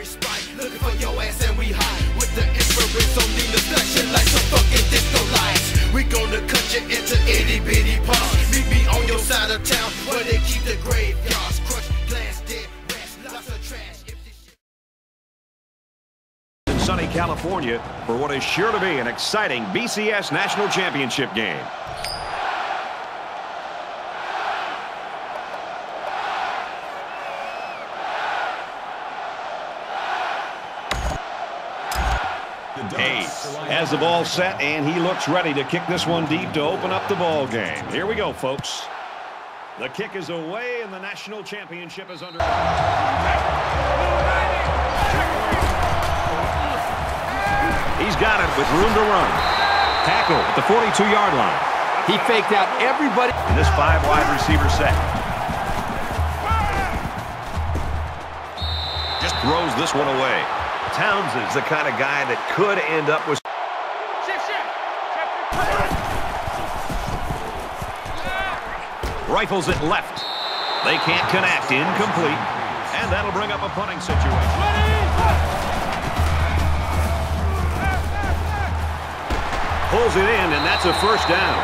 every. Looking for your ass and we hide. With the infrared like some fucking disco lights. We gonna cut you into itty bitty parts. Meet me on your side of town where they keep the graveyards. Crushed glass, dead rats, lots of trash. in sunny California for what is sure to be an exciting BCS National Championship game. Hayes has the ball set, and he looks ready to kick this one deep to open up the ball game. Here we go, folks. The kick is away, and the national championship is under. He's got it with room to run. Tackle at the 42-yard line. He faked out everybody. In this five-wide receiver set. Just throws this one away. Townsend's the kind of guy that could end up with... Rifles it left. They can't connect. Incomplete. And that'll bring up a punting situation. Pulls it in, and that's a first down.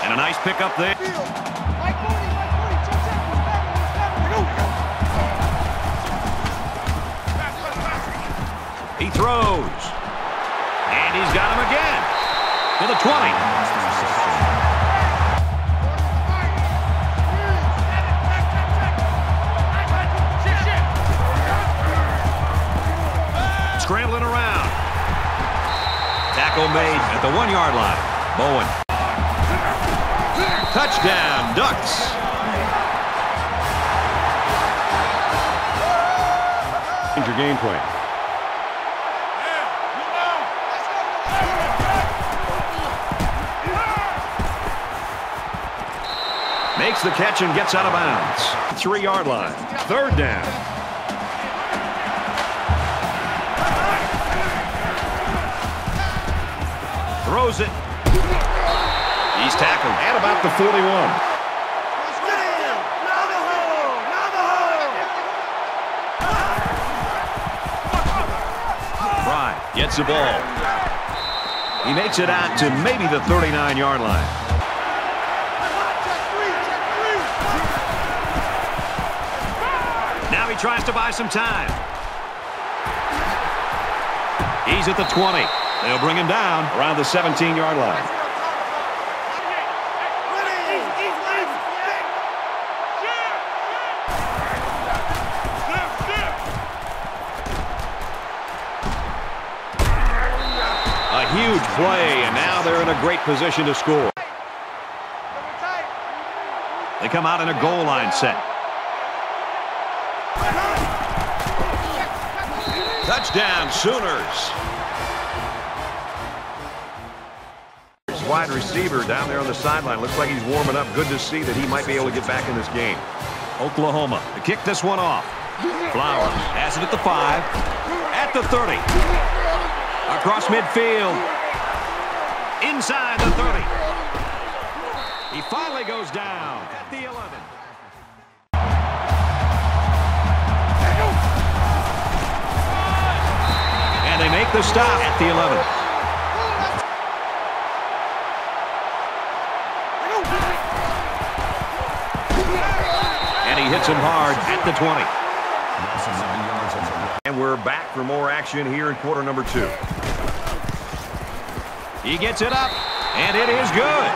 And a nice pickup there. Throws. And he's got him again. To the 20. Scrambling around. Tackle made at the one-yard line. Bowen. Touchdown, Ducks. Your game plan. Makes the catch and gets out of bounds. Three-yard line. Third down. Throws it. He's tackled at about the 41. Fry gets the ball. He makes it out to maybe the 39-yard line. He tries to buy some time. He's at the 20. They'll bring him down around the 17-yard line. A huge play, and now they're in a great position to score. They come out in a goal line set. Touchdown, Sooners. Wide receiver down there on the sideline. Looks like he's warming up. Good to see that he might be able to get back in this game. Oklahoma to kick this one off. Flowers has it at the 5. At the 30. Across midfield. Inside the 30. He finally goes down at the 11. The stop at the 11. And he hits him hard at the 20. And we're back for more action here in quarter number two. He gets it up, and it is good.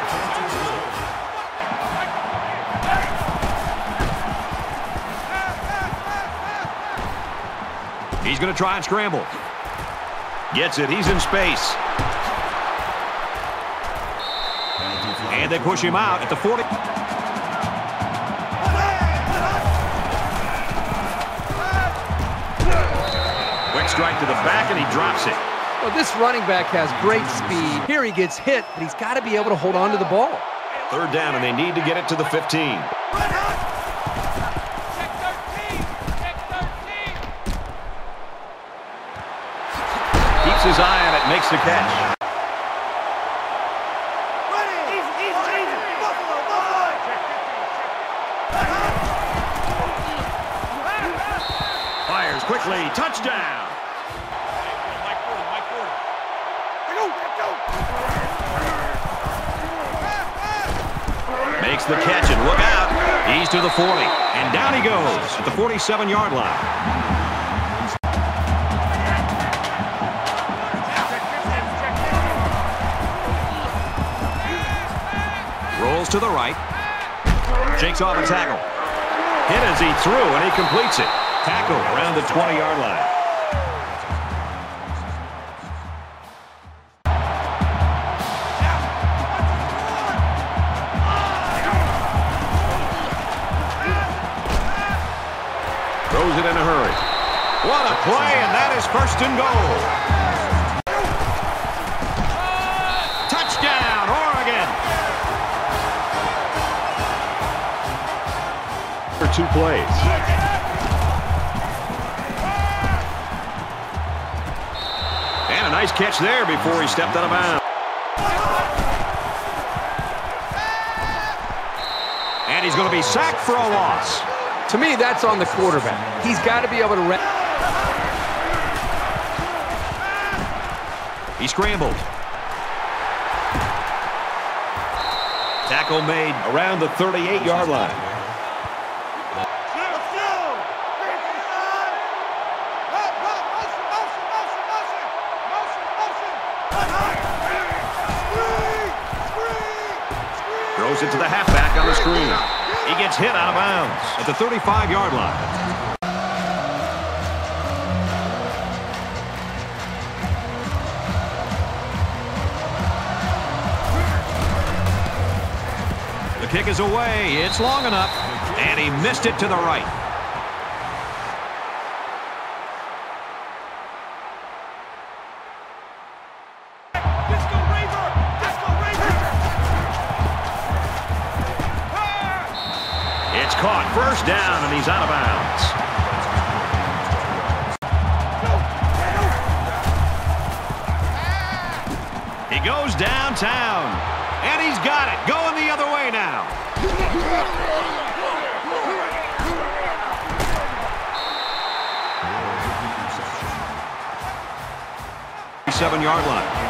He's going to try and scramble. Gets it. He's in space. And they push him out at the 40. Quick strike to the back, and he drops it. Well, this running back has great speed. Here he gets hit, but he's got to be able to hold on to the ball. Third down, and they need to get it to the 15. Makes the catch. Fires quickly. Touchdown. Makes the catch and look out. He's to the 40. And down he goes at the 47-yard line. Rolls to the right. Shakes off a tackle. Hit as he threw, and he completes it. Tackle around the 20-yard line. Throws it in a hurry. What a play, and that is first and goal. Two plays. And a nice catch there before he stepped out of bounds. And he's going to be sacked for a loss. To me, that's on the quarterback. He's got to be able to... He scrambled. Tackle made around the 38-yard line. Throws it to the halfback on the screen. He gets hit out of bounds at the 35-yard line. The kick is away. It's long enough. And he missed it to the right. First down, and he's out of bounds. He goes downtown. And he's got it. Going the other way now. Seven-yard line.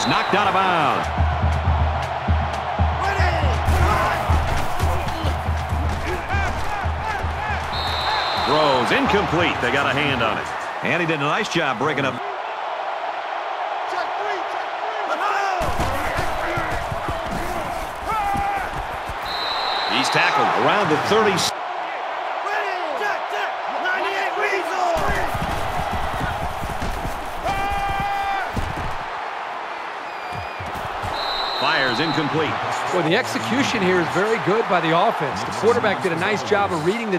He's knocked out of bounds. Throws incomplete. They got a hand on it. And he did a nice job breaking up. He's tackled around the 30. Incomplete. Well, the execution here is very good by the offense. The quarterback did a nice job of reading the...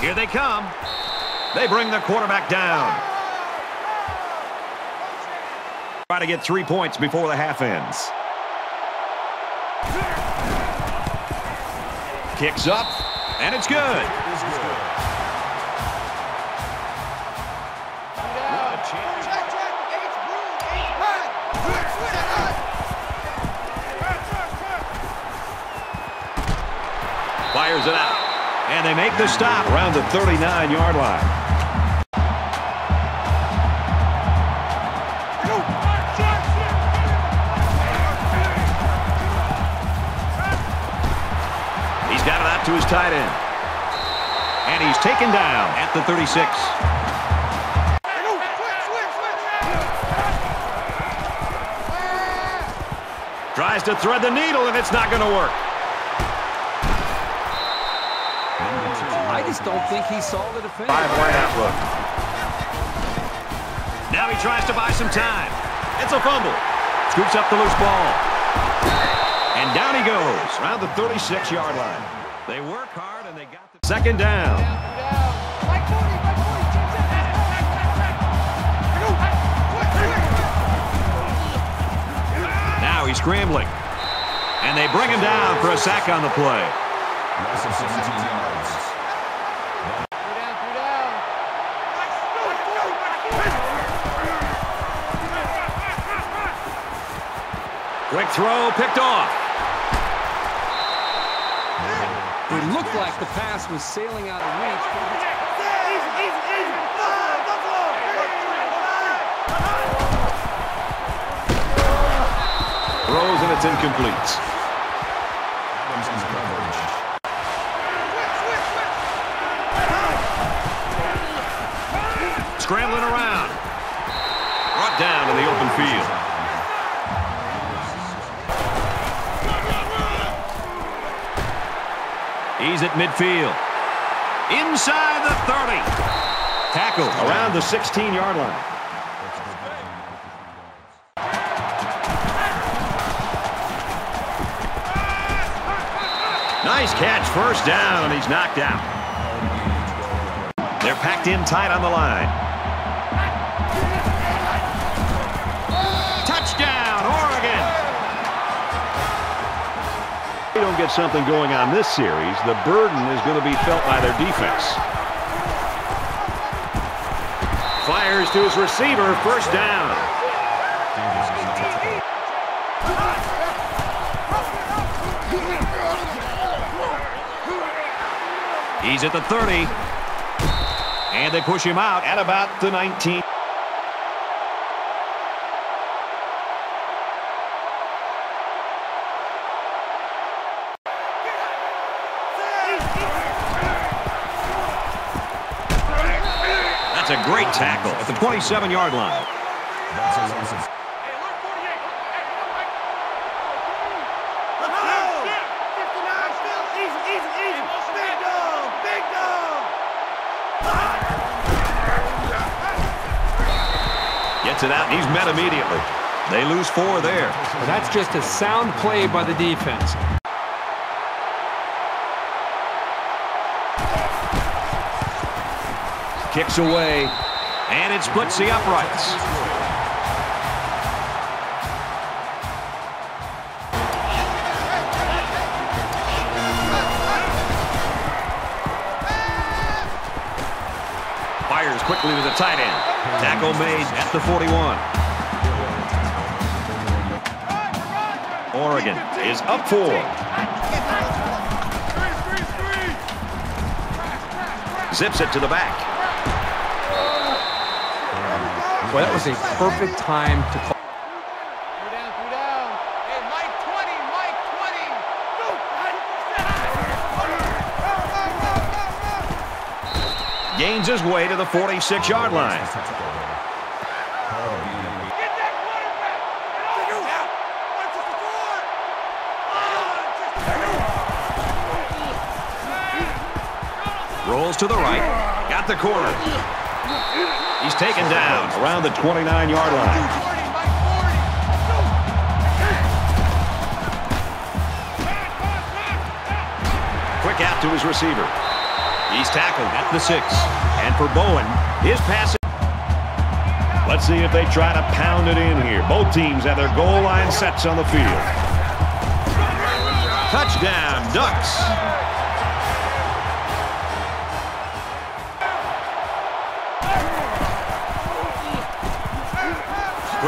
Here they come. They bring the quarterback down. Try to get three points before the half ends. Kicks up, and it's good. And they make the stop around the 39-yard line. He's got it out to his tight end. And he's taken down at the 36. Tries to thread the needle, and it's not going to work. Just don't think he saw the defense. Five wide out look. Now he tries to buy some time. It's a fumble. Scoops up the loose ball. And down he goes around the 36-yard line. They work hard and they got the second down. Now he's scrambling. And they bring him down for a sack on the play. Quick throw, picked off. It looked like the pass was sailing out of reach. Throws and it's incomplete. Scrambling around. Brought down in the open field. At midfield. Inside the 30. Tackle around the 16-yard line. Nice catch, first down, and he's knocked out. They're packed in tight on the line. Get something going on this series, the burden is going to be felt by their defense. Fires to his receiver, first down. He's at the 30. And they push him out at about the 19. That's a great tackle at the 27-yard line. Gets it out, and he's met immediately. They lose four there. That's just a sound play by the defense. Kicks away, and it splits the uprights. Fires quickly to the tight end. Tackle made at the 41. Oregon is up four. Zips it to the back. Well, that was a perfect time to call. Gains his way to the 46-yard line. Rolls to the right. Got the corner. He's taken down around the 29-yard line. Quick out to his receiver. He's tackled at the six. And for Bowen, his pass. Let's see if they try to pound it in here. Both teams have their goal line sets on the field. Touchdown, Ducks.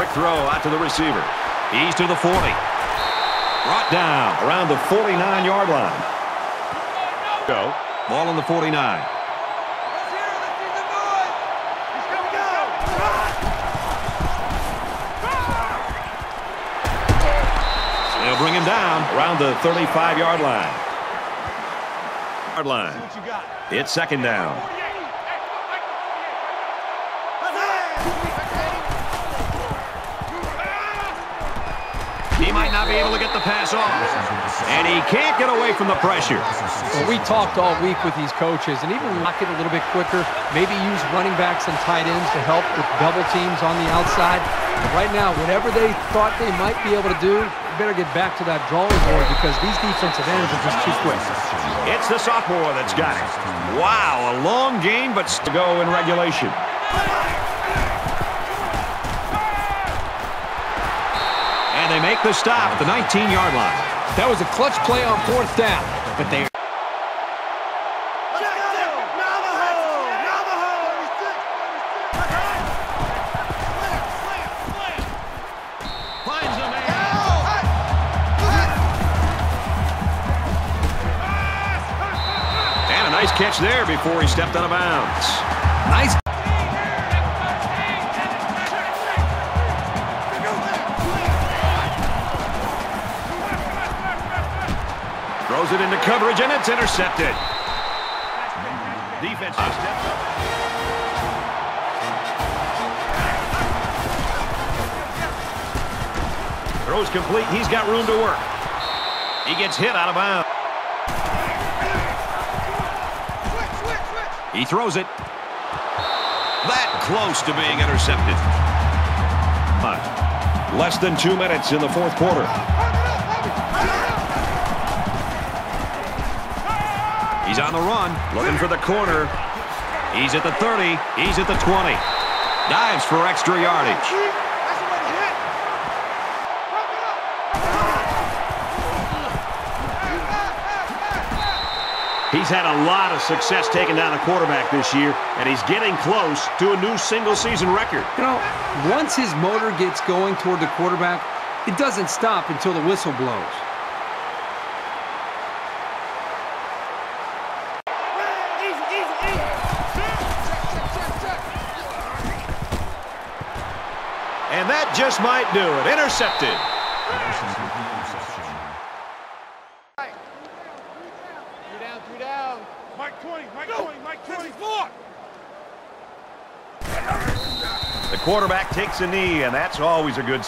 Quick throw out to the receiver. He's to the 40. Brought down around the 49-yard line. Go. Ball on the 49. They'll bring him down around the 35-yard line. Yard line. It's second down. Not be able to get the pass off. And he can't get away from the pressure. Well, we talked all week with these coaches, and even lock it a little bit quicker, maybe use running backs and tight ends to help with double teams on the outside. But right now, whatever they thought they might be able to do, better get back to that drawing board because these defensive ends are just too quick. It's the sophomore that's got it. Wow, a long game, but to go in regulation. make the stop at the 19-yard line. That was a clutch play on fourth down, but they Nice catch there before he stepped out of bounds. Nice Throws it into coverage, and it's intercepted. Defense has stepped up. Throws complete. He's got room to work. He gets hit out of bounds. He throws it. That close to being intercepted. Less than two minutes in the fourth quarter. He's on the run, looking for the corner. He's at the 30. He's at the 20. Dives for extra yardage. He's had a lot of success taking down a quarterback this year, and he's getting close to a new single-season record. You know, once his motor gets going toward the quarterback, it doesn't stop until the whistle blows. And that just might do it. Intercepted. The quarterback takes a knee, and that's always a good...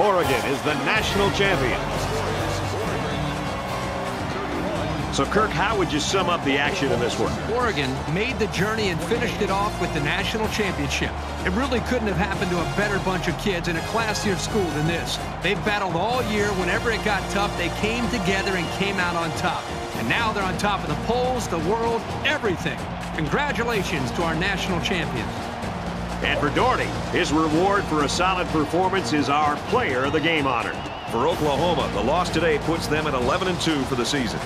Oregon is the national champion. So, Kirk, how would you sum up the action in this one? Oregon made the journey and finished it off with the national championship. It really couldn't have happened to a better bunch of kids in a classier school than this. They've battled all year. Whenever it got tough, they came together and came out on top. And now they're on top of the polls, the world, everything. Congratulations to our national champions. And for Doherty, his reward for a solid performance is our Player of the Game honor. For Oklahoma, the loss today puts them at 11-2 for the season.